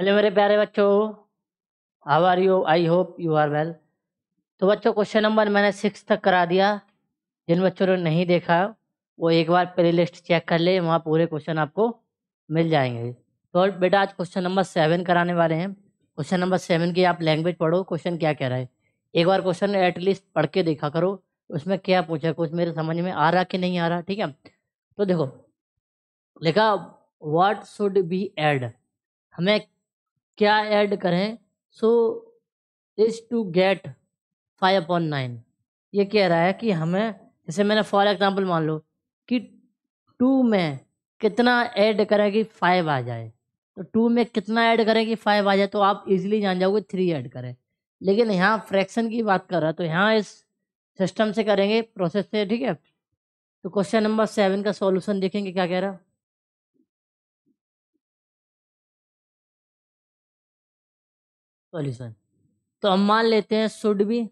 Hello मेरे प्यारे बच्चों how are you I hope you are well तो बच्चों क्वेश्चन नंबर मैंने सिक्स तक करा दिया। जिन बच्चों ने नहीं देखा, वो एक बार प्ले लिस्ट चेक कर ले, वहाँ पूरे क्वेश्चन आपको मिल जाएँगे। तो बेटा, आज क्वेश्चन नंबर सेवन कराने वाले हैं। क्वेश्चन नंबर सेवन की आप लैंग्वेज पढ़ो क्वेश्चन क्या कह रहा है। एक बार क्वेश्चन एटलीस्ट पढ़ के देखा करो, उसमें क्या पूछा कुछ मेरे समझ में आ रहा कि नहीं आ रहा, ठीक है? तो देखो, लिखा व्हाट शुड बी एड हमें क्या ऐड करें? So is to get five upon nine ये कह रहा है कि हमें, जैसे मैंने फॉर एग्जांपल मान लो कि टू में कितना ऐड करें कि फाइव आ जाए। तो टू में कितना ऐड करें कि फाइव आ जाए तो आप इजीली जान जाओगे थ्री ऐड करें। लेकिन यहाँ फ्रैक्शन की बात कर रहा है तो यहाँ इस सिस्टम से करेंगे प्रोसेस से, ठीक है? तो क्वेश्चन नंबर सेवन का सॉल्यूशन देखेंगे क्या कह रहा सॉल्यूशन। तो हम मान लेते हैं should be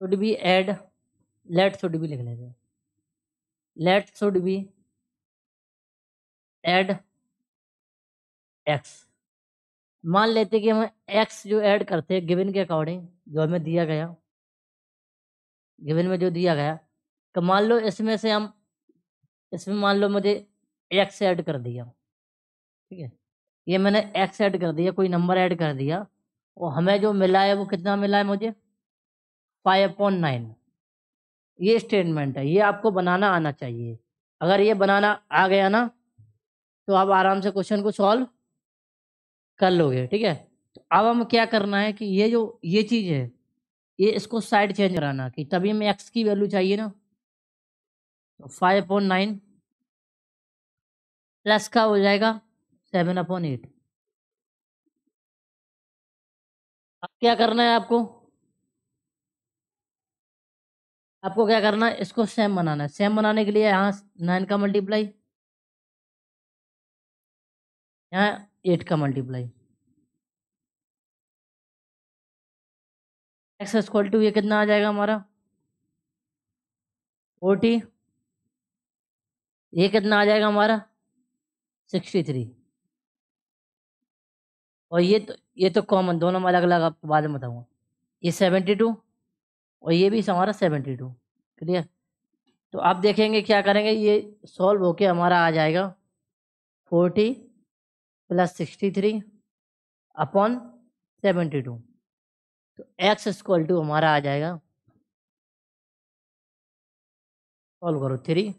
should be add let should be लिख लेते हैं। Let should be add X. मान लेते कि हम एक्स जो ऐड करते हैं, गिवन के अकॉर्डिंग जो हमें दिया गया, गिवन में जो दिया गया तो मान लो इसमें से हम, इसमें मान लो मुझे एक्स ऐड कर दिया। ठीक है? ये मैंने एक्स ऐड कर दिया, कोई नंबर ऐड कर दिया। और हमें जो मिला है, वो कितना मिला है मुझे? फाइव पॉइंट नाइन ये स्टेटमेंट है, ये आपको बनाना आना चाहिए। अगर ये बनाना आ गया ना तो आप आराम से क्वेश्चन को सॉल्व कर लोगे, ठीक है? तो अब हम क्या करना है कि ये जो, ये चीज़ है, ये इसको साइड चेंज कराना कि तभी हमें एक्स की वैल्यू चाहिए ना। तो फाइव पॉइंट नाइन प्लस का हो जाएगा सेवन अपॉन एट। अब क्या करना है आपको? आपको क्या करना है? इसको सेम बनाना है। सेम बनाने के लिए यहाँ नाइन का मल्टीप्लाई यहाँ एट का मल्टीप्लाई एक्स स्क्वल टू ये कितना आ जाएगा हमारा? फोर्टी ये कितना आ जाएगा हमारा? सिक्सटी थ्री और ये तो ये तो कॉमन दोनों में अलग अलग आपको बाद में बताऊँगा। ये सेवेंटी टू और ये भी हमारा सेवेंटी टू क्लियर तो आप देखेंगे क्या करेंगे, ये सॉल्व होके हमारा आ जाएगा forty plus sixty three upon seventy two तो एक्स स्क्वल टू हमारा आ जाएगा सॉल्व करो थ्री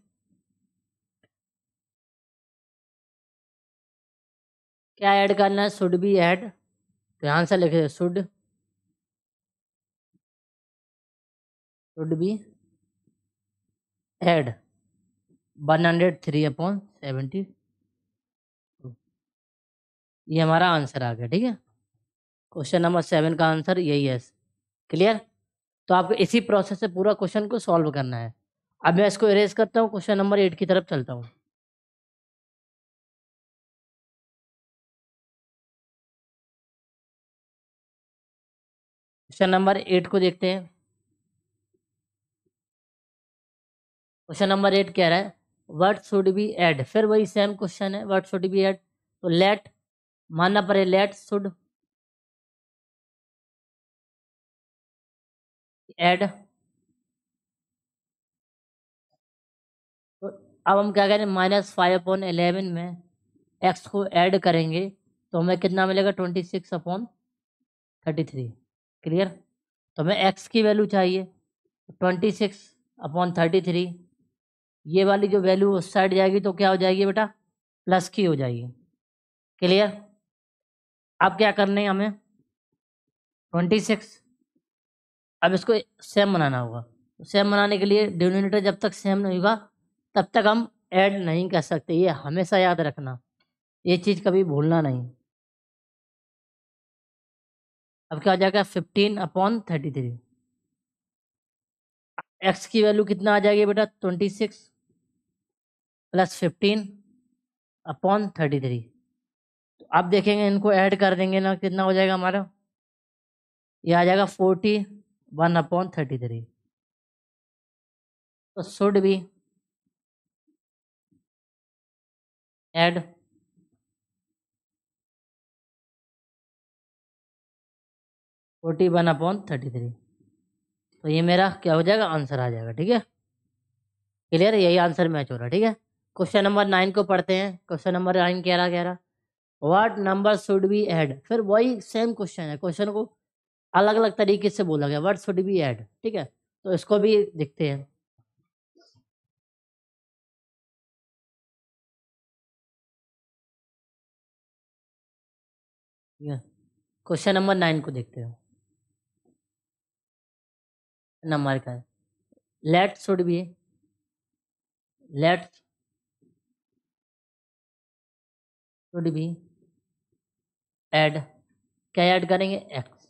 क्या ऐड करना है? Should be add. ध्यान से लिखे should. Should be add. One hundred three upon seventy. ये हमारा आंसर आ गया, ठीक है? क्वेश्चन नंबर सेवन का आंसर यही है। क्लियर? तो आपको इसी प्रोसेस से पूरा क्वेश्चन को सॉल्व करना है। अब मैं इसको इरेज करता हूँ, क्वेश्चन नंबर एट की तरफ़ चलता हूँ। क्वेश्चन नंबर एट को देखते हैं। क्वेश्चन नंबर एट कह रहा है वर्ड शुड बी एड फिर वही सेम क्वेश्चन है वर्ड शुड बी एड तो लेट मानना पड़े लेट शुड एड तो अब हम क्या करें माइनस फाइव अपॉन एलेवन में एक्स को ऐड करेंगे तो हमें कितना मिलेगा twenty six upon thirty three clear? तो हमें एक्स की वैल्यू चाहिए twenty six upon thirty three ये वाली जो वैल्यू उस साइड जाएगी तो क्या हो जाएगी बेटा? प्लस की हो जाएगी। क्लियर अब क्या करने हमें? ट्वेंटी सिक्स अब इसको सेम बनाना होगा। सेम बनाने के लिए डिनोमिनेटर जब तक सेम नहीं होगा, तब तक हम ऐड नहीं कर सकते। ये हमेशा याद रखना। ये चीज़ कभी भूलना नहीं। अब क्या हो जाएगा? Fifteen upon thirty three X की वैल्यू कितना आ जाएगी बेटा? Twenty six plus fifteen upon thirty three तो आप देखेंगे, इनको ऐड कर देंगे ना, कितना हो जाएगा हमारा? ये आ जाएगा forty one upon thirty three तो शुड भी add forty one upon thirty three. तो ये मेरा क्या हो जाएगा? आंसर आ जाएगा, ठीक है? क्लियर? यही आंसर मैच हो रहा है, ठीक है? क्वेश्चन नंबर नाइन को पढ़ते हैं। क्वेश्चन नंबर नाइन कह रहा कह रहा what number should be add फिर वही सेम क्वेश्चन है। क्वेश्चन को अलग अलग तरीके से बोला गया। व्हाट शुड बी ऐड ठीक है? तो इसको भी देखते हैं? क्वेश्चन नंबर नाइन को देखते हो। नंबर का है let should be let should be add क्या ऐड करेंगे? एक्स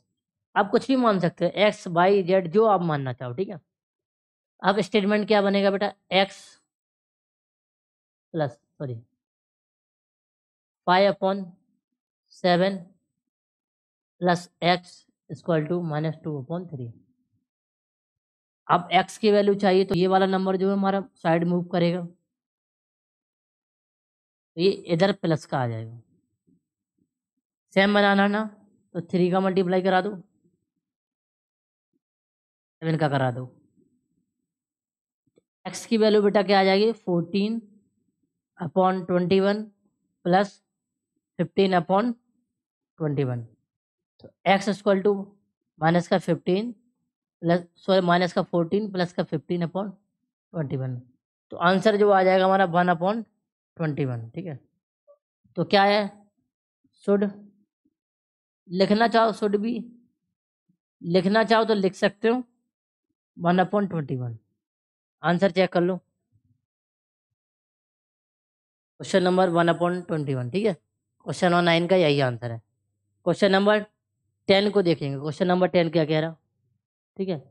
आप कुछ भी मान सकते हो। एक्स वाई जेड जो आप मानना चाहो, ठीक है? अब स्टेटमेंट क्या बनेगा बेटा? X plus sorry five upon seven plus X equal to minus two upon three अब एक्स की वैल्यू चाहिए तो ये वाला नंबर जो है हमारा साइड मूव करेगा। तो ये इधर प्लस का आ जाएगा। सेम बनाना ना तो थ्री का मल्टीप्लाई करा दो। सेवन का करा दो। एक्स की वैल्यू बेटा क्या आ जाएगी? Fourteen upon twenty one plus fifteen upon twenty one तो एक्स इक्वल टू माइनस का फिफ्टीन प्लस, सॉरी, माइनस का फोर्टीन, प्लस का फिफ्टीन अपॉन ट्वेंटी वन। तो आंसर जो आ जाएगा हमारा वन अपॉन ट्वेंटी वन, ठीक है? तो क्या है? शुड। लिखना चाहो, शुड भी। लिखना चाहो तो लिख सकते हो। One upon twenty one. Answer check कर लो। Question number one upon twenty one, ठीक है? क्वेश्चन नंबर नाइन का यही आंसर है। क्वेश्चन नंबर टेन को देखेंगे। क्वेश्चन नंबर टेन क्या कह रहा? ठीक है?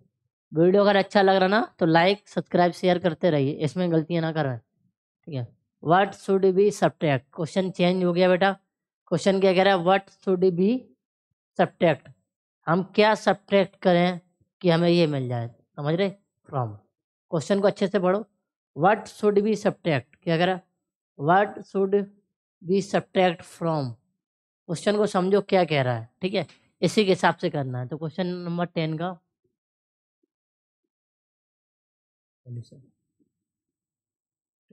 वीडियो अगर अच्छा लग रहा ना तो लाइक सब्सक्राइब शेयर करते रहिए। इसमें गलतियाँ ना करें। ठीक है? What should be subtract question change हो गया बेटा। क्वेश्चन क्या कह रहा है? वट शुड बी सब्ट्रैक्ट हम क्या सब्ट्रैक्ट करें कि हमें ये मिल जाए? समझ रहे? फ्रॉम क्वेश्चन को अच्छे से पढ़ो। व्हाट शुड बी सब्ट्रैक्ट क्या कह रहा है? What should be subtract from question को समझो क्या कह रहा है। ठीक है? इसी के हिसाब से करना है। तो क्वेश्चन नंबर टेन का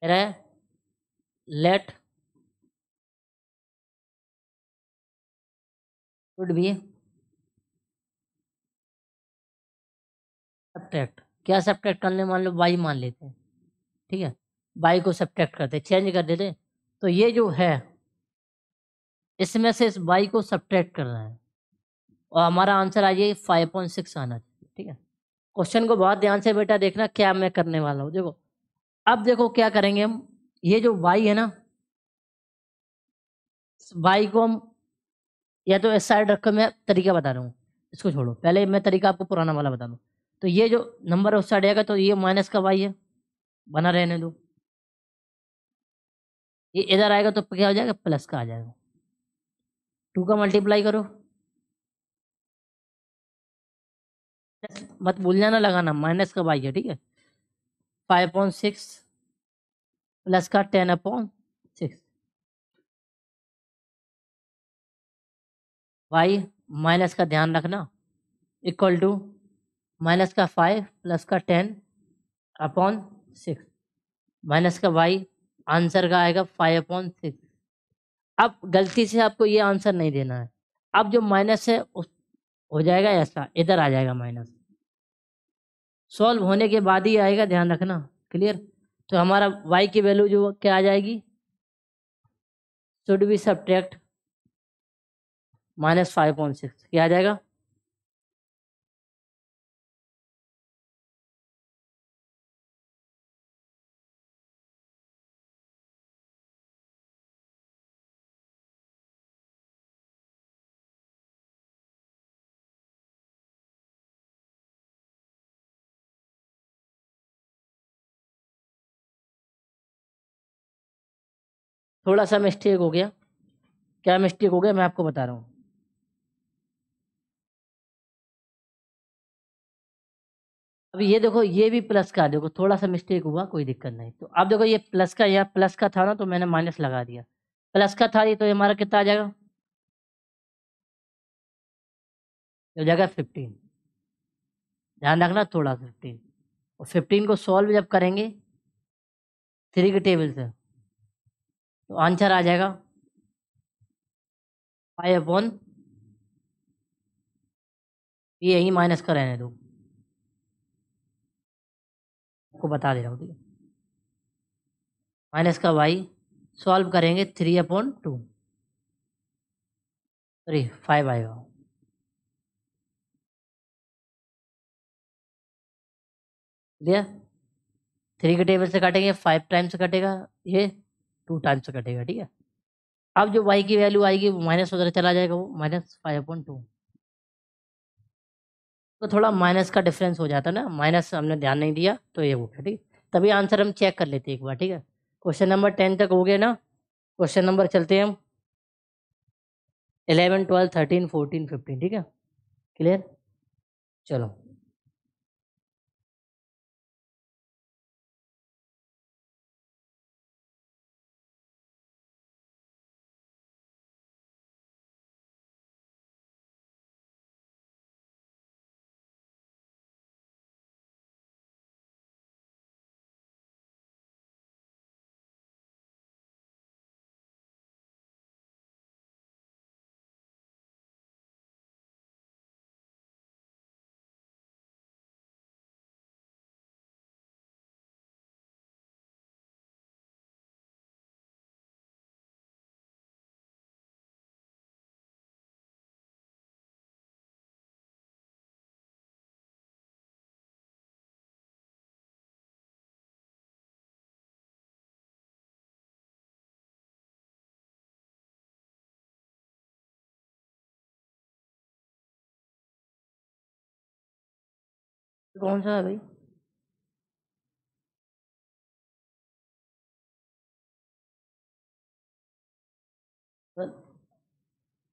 कह रहा है लेट शुड बी सब्ट्रैक्ट क्या सब्ट्रैक्ट करने मान लो? बाई मान लेते हैं। ठीक है? बाई को सब्ट्रैक्ट करते चेंज कर देते तो ये जो है, इसमें से इस बाई को सब्ट्रैक्ट करना है। और हमारा आंसर आ जाए फाइव पॉइंट सिक्स आना चाहिए। ठीक है? क्वेश्चन को बहुत ध्यान से बेटा देखना, क्या मैं करने वाला हूँ? देखो, अब देखो क्या करेंगे हम? ये जो वाई है ना वाई को हम या तो इस साइड रखकर मैं तरीका बता रहा हूँ। इसको छोड़ो, पहले मैं तरीका आपको पुराना वाला बता दूँ। तो ये जो नंबर उस साइड आएगा तो ये माइनस का वाई है। बना रहने दो। ये इधर आएगा तो क्या हो जाएगा? प्लस का आ जाएगा। टू का मल्टीप्लाई करो। मत भूल जाना लगाना माइनस का वाई है ठीक है? फाइव पॉइंट सिक्स प्लस का ten upon six Y minus का ध्यान रखना इक्वल टू माइनस का फाइव प्लस का टेन अपॉन सिक्स माइनस का वाई आंसर का आएगा फाइव अपॉन सिक्स अब गलती से आपको ये आंसर नहीं देना है। अब जो माइनस है, उस हो जाएगा ऐसा इधर आ जाएगा माइनस सॉल्व होने के बाद ही आएगा, ध्यान रखना क्लियर तो हमारा वाई की वैल्यू जो, क्या आ जाएगी? Should be subtract minus five point six क्या आ जाएगा? थोड़ा सा मिस्टेक हो गया। क्या मिस्टेक हो गया मैं आपको बता रहा हूँ। अब ये देखो, ये भी प्लस का, देखो, थोड़ा सा मिस्टेक हुआ, कोई दिक्कत नहीं। तो अब देखो, ये प्लस का, यहाँ प्लस का था ना तो मैंने माइनस लगा दिया। प्लस का था ये तो ये हमारा कितना आ जाएगा? हो जाएगा फिफ्टीन ध्यान रखना, थोड़ा सा फिफ्टीन और फिफ्टीन को सॉल्व जब करेंगे थ्री के टेबल से तो आंसर आ जाएगा। फाइव अपॉन ये यही माइनस का रहने दो आपको बता दे रहा हूँ, ठीक है? माइनस का वाई सॉल्व करेंगे three upon two sorry five आएगा। क्लियर थ्री के टेबल से काटेंगे फाइव टाइम्स से कटेगा ये। टू टाइम्स कटेगा, ठीक है? अब जो वाई की वैल्यू आएगी, वो माइनस वगैरह चला जाएगा, वो माइनस फाइव अपॉइंट टू तो थोड़ा माइनस का डिफरेंस हो जाता ना माइनस हमने ध्यान नहीं दिया तो ये हो गया, ठीक? तभी आंसर हम चेक कर लेते एक बार, ठीक है? क्वेश्चन नंबर टेन तक हो गया ना? क्वेश्चन नंबर चलते हैं हम. Eleven twelve thirteen fourteen fifteen ठीक है? क्लियर चलो। कौन सा है भाई?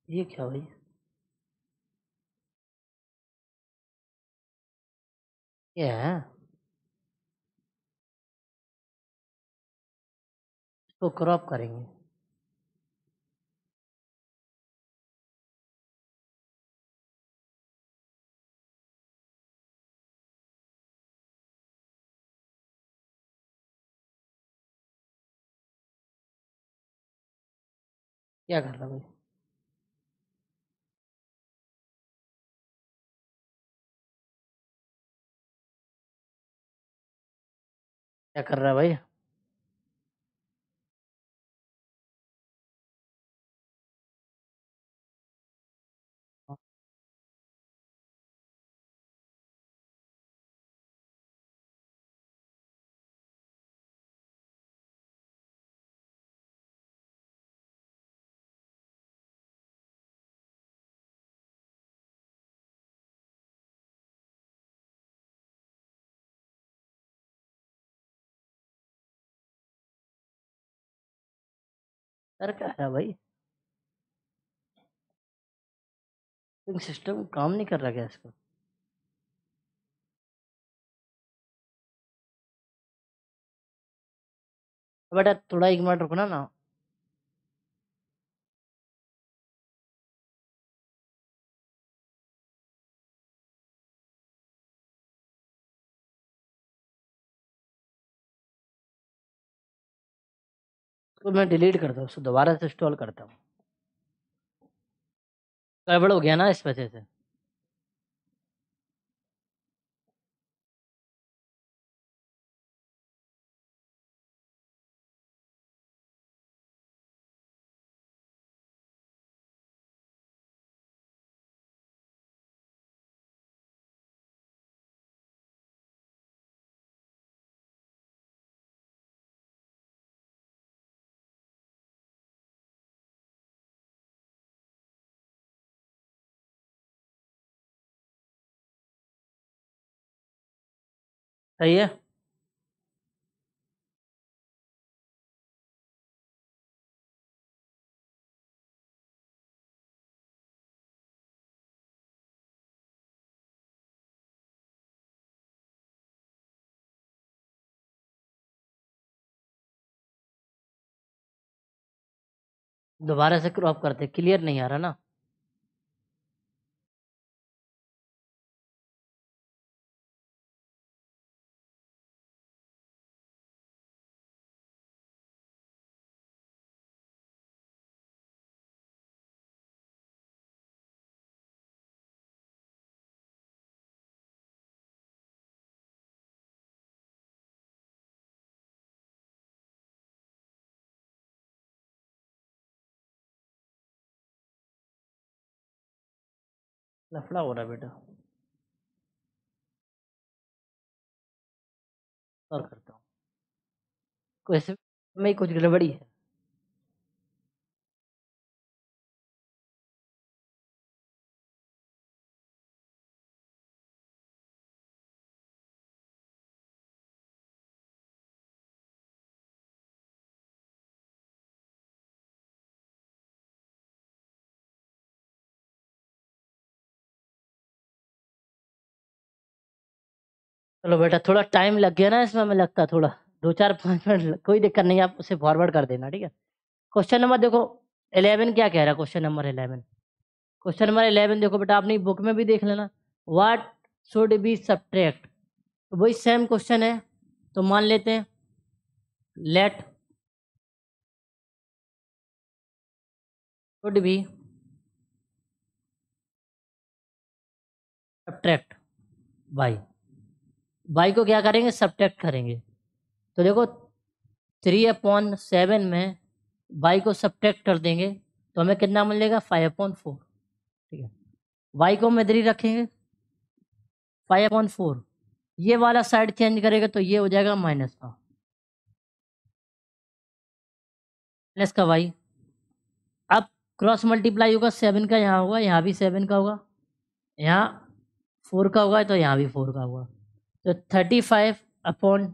ये क्या भाई? ये है? इसको क्रॉप करेंगे। क्या कर रहा भाई? क्या कर रहा भाई? सर क्या है भाई। सिस्टम काम नहीं कर रहा क्या इसका? बेटा थोड़ा एक मिनट रुकना ना। तो मैं डिलीट करता हूँ, उसको दोबारा से इंस्टॉल करता हूँ। गड़बड़ हो गया ना इस वजह से। सही है। दोबारा से क्रॉप करते क्लियर नहीं आ रहा ना? लफड़ा हो रहा बेटा। और करता हूँ। में कुछ गड़बड़ी है? चलो बेटा, थोड़ा टाइम लग गया ना इसमें, हमें लगता थोड़ा। दो चार पाँच मिनट कोई दिक्कत नहीं, आप उसे फॉरवर्ड कर देना, ठीक है? क्वेश्चन नंबर देखो इलेवन क्या कह रहा है? Question number eleven question number eleven देखो बेटा, अपनी बुक में भी देख लेना। वाट शुड बी सब्ट्रैक्ट तो वही सेम क्वेश्चन है। तो मान लेते हैं। Let should be subtract by by को क्या करेंगे? सब्ट्रैक्ट करेंगे। तो देखो थ्री अपॉन सेवन में बाई को सब्ट्रैक्ट कर देंगे तो हमें कितना मिलेगा? फाइव अपॉन फोर ठीक है? वाई को ही रखेंगे। फाइव अपॉन फोर ये वाला साइड चेंज करेगा तो ये हो जाएगा माइनस का। माइनस का वाई अब क्रॉस मल्टीप्लाई होगा सेवन का यहाँ होगा, यहाँ भी सेवन का होगा, यहाँ फोर का होगा तो यहाँ भी फोर का होगा। तो thirty five upon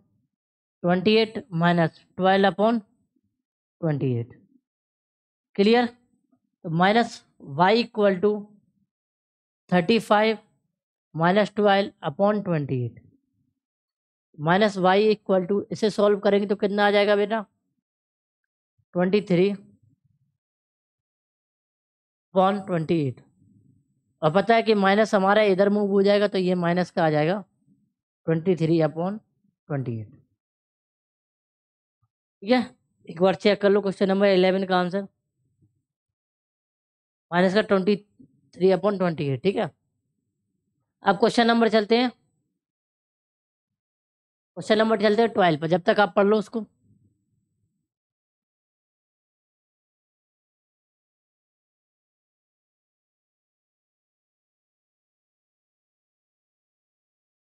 twenty eight minus twelve upon twenty eight clear तो minus y equal to thirty five minus twelve upon twenty eight minus y equal to इसे सॉल्व करेंगे तो कितना आ जाएगा बेटा? Twenty three upon twenty eight और पता है कि माइनस हमारा इधर मूव हो जाएगा तो ये माइनस का आ जाएगा twenty three upon twenty eight ठीक है एक बार चेक कर लो क्वेश्चन नंबर इलेवन का आंसर माइनस का twenty three upon twenty eight ठीक है? अब क्वेश्चन नंबर चलते हैं। क्वेश्चन नंबर चलते हैं ट्वेल्व पर, जब तक आप पढ़ लो उसको।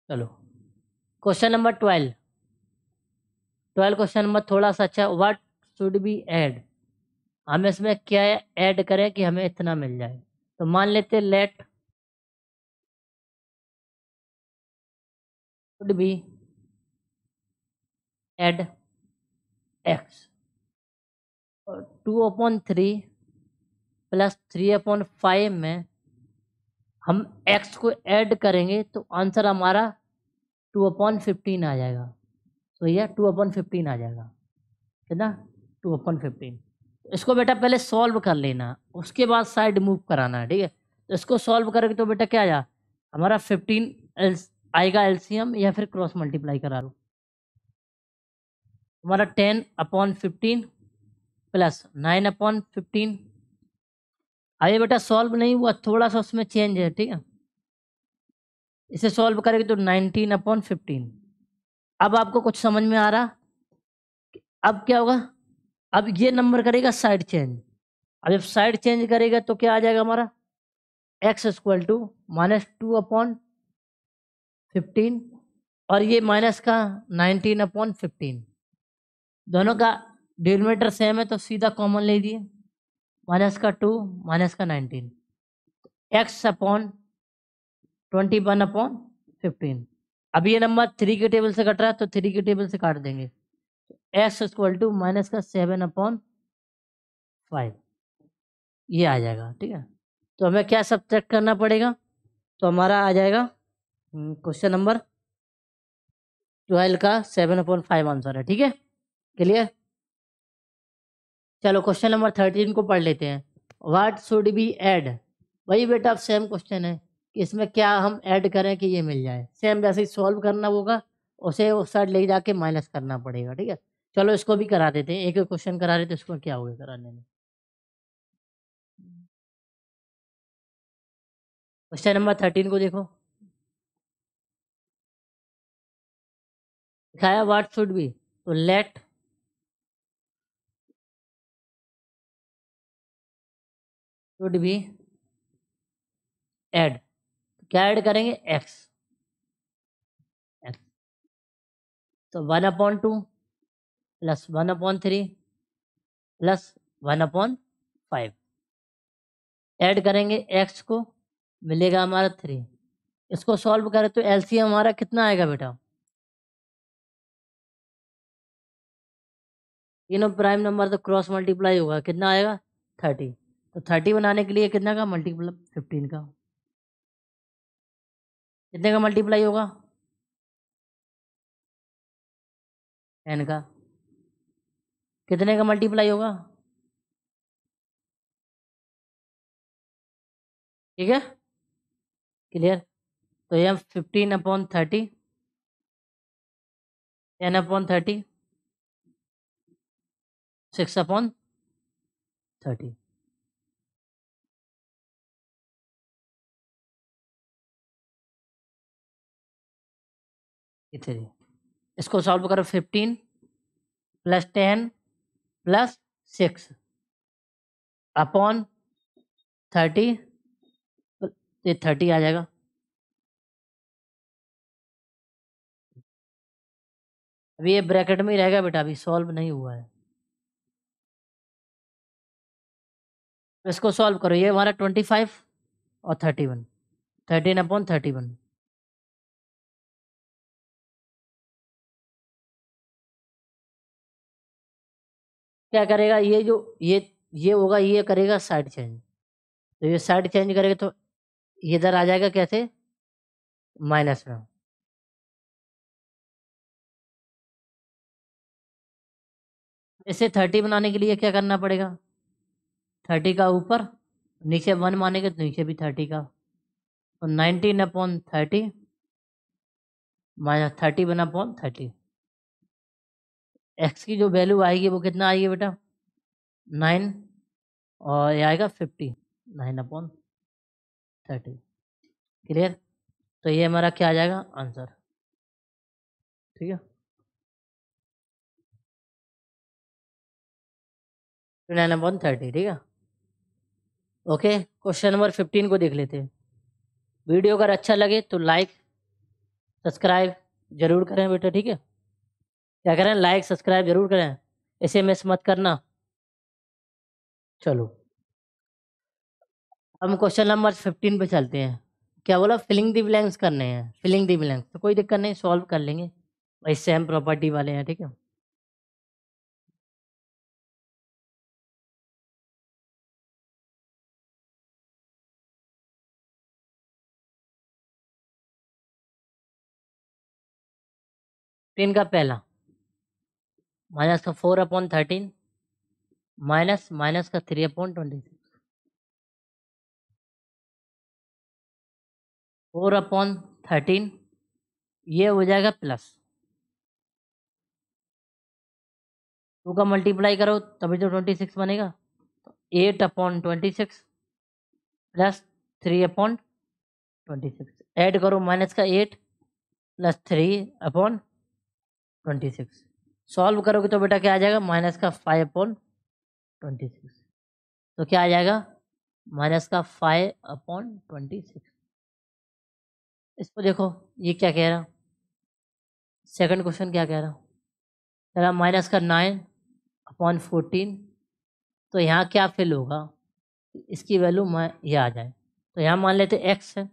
चलो। Question number twelve twelve question number थोड़ा सा अच्छा व्हाट शुड बी ऐड हम इसमें क्या ऐड करें कि हमें इतना मिल जाए? तो मान लेते let should be add x two upon three plus three upon five में हम एक्स को ऐड करेंगे तो आंसर हमारा टू अपॉन फिफ्टीन आ जाएगा। तो यह टू अपॉन फिफ्टीन आ जाएगा। कितना टू अपॉन फिफ्टीन। इसको बेटा पहले सॉल्व कर लेना। उसके बाद साइड मूव कराना है ठीक है? तो इसको सॉल्व करोगे तो बेटा क्या आया? हमारा फिफ्टीन एल आएगा एलसीएम या फिर क्रॉस मल्टीप्लाई करा लो। हमारा ten upon fifteen plus nine upon fifteen. आइए बेटा सॉल्व नहीं हुआ, थोड़ा सा उसमें चेंज है, ठीक है? इसे सॉल्व करेंगे तो नाइनटीन अपॉन फिफ्टीन। अब आपको कुछ समझ में आ रहा? अब क्या होगा? अब ये नंबर करेगा साइड चेंज। अब जब साइड चेंज करेगा तो क्या आ जाएगा हमारा? X equal two minus two upon fifteen और ये माइनस का नाइनटीन अपॉन फिफ्टीन। दोनों का डिनोमीटर सेम है तो सीधा कॉमन ले दिए माइनस का टू, माइनस का nineteen. X upon twenty one upon fifteen. अब ये नंबर थ्री के टेबल से कट रहा है तो थ्री के टेबल से काट देंगे। एक्स इक्वल टू माइनस का सेवन अपॉन फाइव ये आ जाएगा, ठीक है? तो हमें क्या सब करना पड़ेगा? तो हमारा आ जाएगा क्वेश्चन नंबर ट्वेल्व का सेवन अपॉन फाइव आंसर है, ठीक है? क्लियर चलो क्वेश्चन नंबर थर्टीन को पढ़ लेते हैं। व्हाट शुड बी एड वही बेटा अब सेम क्वेश्चन है। इसमें क्या हम ऐड करें कि ये मिल जाए? सेम जैसे सॉल्व करना होगा, उसे उस साइड ले जाके माइनस करना पड़ेगा, ठीक है? चलो इसको भी करा देते हैं, एक एक क्वेश्चन करा रहे तो इसको क्या होगा कराने में? क्वेश्चन नंबर थर्टीन को देखो। दिखाया व्हाट शुड बी तो लेट शुड बी ऐड क्या ऐड करेंगे? एक्स एक्स तो one upon two plus one upon three plus one upon five add करेंगे एक्स को, मिलेगा हमारा थ्री इसको सॉल्व करें तो एलसीएम हमारा कितना आएगा बेटा? तीनों प्राइम नंबर तो क्रॉस मल्टीप्लाई होगा, कितना आएगा? थर्टी तो थर्टी बनाने के लिए कितना का? मल्टीप्लाई फिफ्टीन का. कितने का मल्टीप्लाई होगा? टेन का। कितने का मल्टीप्लाई होगा? ठीक है? क्लियर तो यह fifteen upon thirty ten upon thirty six upon thirty three इसको सॉल्व करो fifteen plus ten plus six upon thirty ये थर्टी आ जाएगा। अभी ये ब्रैकेट में ही रहेगा बेटा, अभी सॉल्व नहीं हुआ है। इसको सॉल्व करो, ये हमारा ट्वेंटी फाइव और thirty one thirteen upon thirty one क्या करेगा? ये जो, ये ये होगा, ये करेगा साइड चेंज तो ये साइड चेंज करेगा तो इधर आ जाएगा कैसे? माइनस में इसे थर्टी बनाने के लिए क्या करना पड़ेगा? थर्टी का ऊपर, नीचे वन मानेंगे तो नीचे भी थर्टी का। तो nineteen upon thirty minus thirty one upon thirty x की जो वैल्यू आएगी वो कितना आएगी बेटा? नाइन और ये आएगा fifty nine upon thirty clear तो ये हमारा क्या आ जाएगा? आंसर ठीक है? नाइन अपॉन थर्टी ठीक है? ओके क्वेश्चन नंबर फिफ्टीन को देख लेते हैं। वीडियो अगर अच्छा लगे तो लाइक सब्सक्राइब ज़रूर करें बेटा, ठीक है? क्या करें? लाइक सब्सक्राइब ज़रूर करें। ऐसे एम एस मत करना। चलो। हम क्वेश्चन नंबर फिफ्टीन पे चलते हैं। क्या बोला? फिलिंग दी ब्लैंक्स करने हैं। फिलिंग दी ब्लैंक्स तो कोई दिक्कत नहीं सॉल्व कर लेंगे। भाई सेम प्रॉपर्टी वाले हैं, ठीक है? तीन का पहला। माइनस का four upon thirteen, minus minus का three upon twenty six. Four upon thirteen, ये हो जाएगा प्लस। टू का मल्टीप्लाई करो, तभी तो ट्वेंटी सिक्स बनेगा। तो eight upon twenty six plus three upon twenty six. Add करो माइनस का eight plus three upon twenty six. Solve करोगे तो बेटा क्या आ जाएगा? माइनस का फाइव अपॉन ट्वेंटी सिक्स। तो क्या आ जाएगा? माइनस का फाइव अपॉन ट्वेंटी सिक्स। इसको देखो, ये क्या कह रहा? सेकंड क्वेश्चन क्या कह रहा? कह रहा, माइनस का नाइन अपॉन फोर्टीन। तो यहाँ क्या फिल होगा? इसकी वैल्यू ये आ जाए। तो यहाँ मान लेते एक्स है।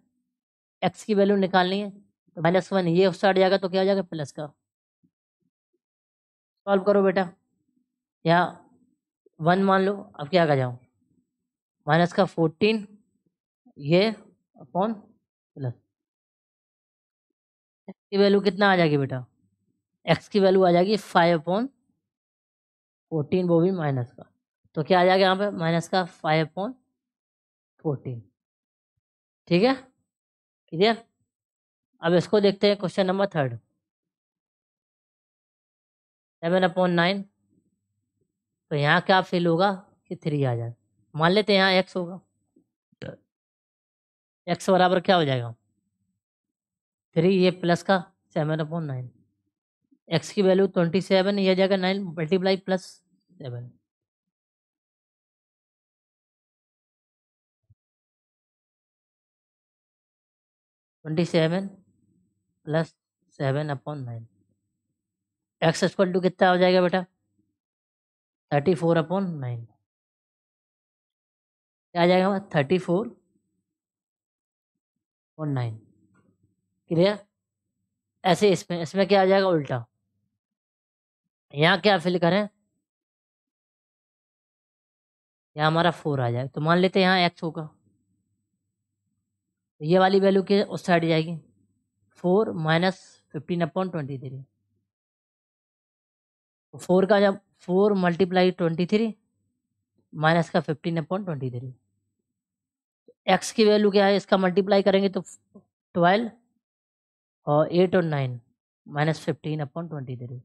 एक्स की वैल्यू निकालनी है। तो माइनस वन ये साइड जाएगा तो क्या हो जाएगा? प्लस का। सॉल्व करो बेटा। यहाँ वन मान लो, अब क्या कर जाओ माइनस का फोर्टीन ये अपॉन प्लस एक्स की वैल्यू कितना आ जाएगी बेटा? एक्स की वैल्यू आ जाएगी फाइव अपॉन फोर्टीन वो भी माइनस का। तो क्या आ जाएगा यहाँ पे? माइनस का फाइव अपॉन फोर्टीन ठीक है? क्लियर अब इसको देखते हैं question number third seven upon nine तो यहाँ क्या फिल होगा? कि थ्री आ जाए। मान लेते हैं यहाँ एक्स होगा। एक्स बराबर क्या हो जाएगा? थ्री ये प्लस का सेवन अपॉन नाइन एक्स की वैल्यू ट्वेंटी सेवन ये जाएगा nine multiply plus seven twenty seven plus seven upon nine x equal two कितना हो जाएगा बेटा? Thirty four upon nine. क्या आ जाएगा थर्टी फोर और नाइन। क्लियर? ऐसे इसमें इसमें क्या आ जाएगा उल्टा? यहाँ क्या फिल करें? यहाँ हमारा फोर आ जाएगा तो मान लेते हैं यहाँ एक्स होगा। ये वाली वैल्यू के उस साइड जाएगी? Four minus fifteen upon twenty three. Four का जब four multiply twenty three, minus का fifteen upon twenty three. X की वैल्यू क्या है? इसका मल्टीप्लाई करेंगे तो ट्वेल्व और एट और nine minus fifteen upon twenty three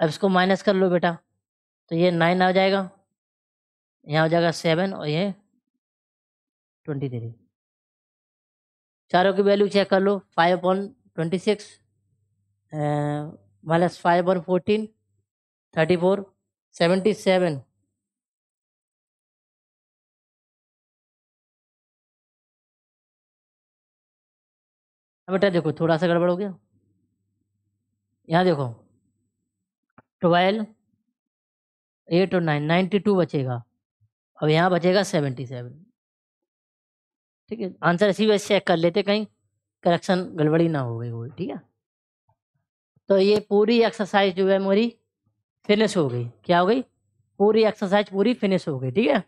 अब इसको माइनस कर लो बेटा तो ये नाइन आ जाएगा, यहाँ हो जाएगा सेवन और ये ट्वेंटी थ्री चारों की वैल्यू चेक कर लो five upon twenty six minus five upon fourteen, thirty four, seventy seven. बेटा देखो, थोड़ा सा गड़बड़ हो गया। यहाँ देखो, ट्वेल्व, एट और नाइन, नाइन्टी टू बचेगा। अब यहाँ बचेगा सेवेंटी सेवन। ठीक है, आंसर इसी वजह से चेक कर लेते कहीं करेक्शन गड़बड़ी ना हो गई वो ठीक है? तो ये पूरी एक्सरसाइज जो है मेरी फिनिश हो गई। क्या हो गई? पूरी एक्सरसाइज पूरी फिनिश हो गई ठीक है?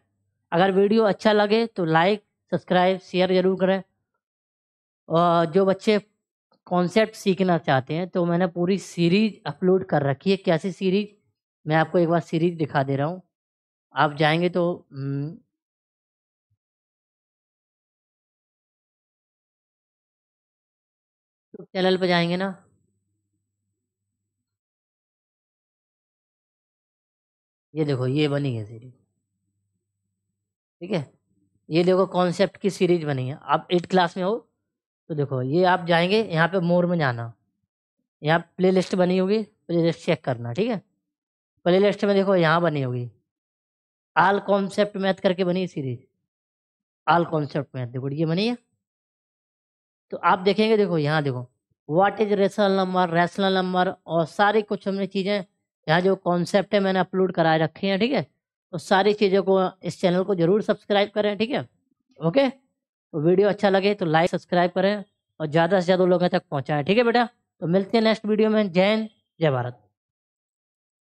अगर वीडियो अच्छा लगे तो लाइक सब्सक्राइब शेयर ज़रूर करें। और जो बच्चे कॉन्सेप्ट सीखना चाहते हैं तो मैंने पूरी सीरीज़ अपलोड कर रखी है। कैसी सीरीज़ मैं आपको एक बार सीरीज़ दिखा दे रहा हूँ। आप जाएँगे तो हम्म, चैनल पर जाएँगे ना ये देखो, ये बनी है सीरीज़ ठीक है? ये देखो कॉन्सेप्ट की सीरीज़ बनी है। आप एट क्लास में हो तो देखो, ये आप जाएँगे, यहाँ पे मोर में जाना। यहाँ प्ले लिस्ट बनी होगी प्ले लिस्ट चेक करना, ठीक है? प्ले लिस्ट में देखो, यहाँ बनी होगी। आल कॉन्सेप्ट मैथ करके बनी सीरीज़ आल कॉन्सेप्ट मैथ देखो, ये बनी है। तो आप देखेंगे, देखो, यहाँ देखो। What is rational number rational number और सारी कुछ हमने चीज़ें यहाँ जो कॉन्सेप्ट है मैंने अपलोड कराए रखे हैं, ठीक है? तो सारी चीज़ों को इस चैनल को ज़रूर सब्सक्राइब करें, ठीक है? ओके तो वीडियो अच्छा लगे तो लाइक सब्सक्राइब करें और ज़्यादा से ज़्यादा लोगों तक पहुँचाएँ, ठीक है बेटा? तो मिलते हैं नेक्स्ट वीडियो में। जय हिंद, जय भारत।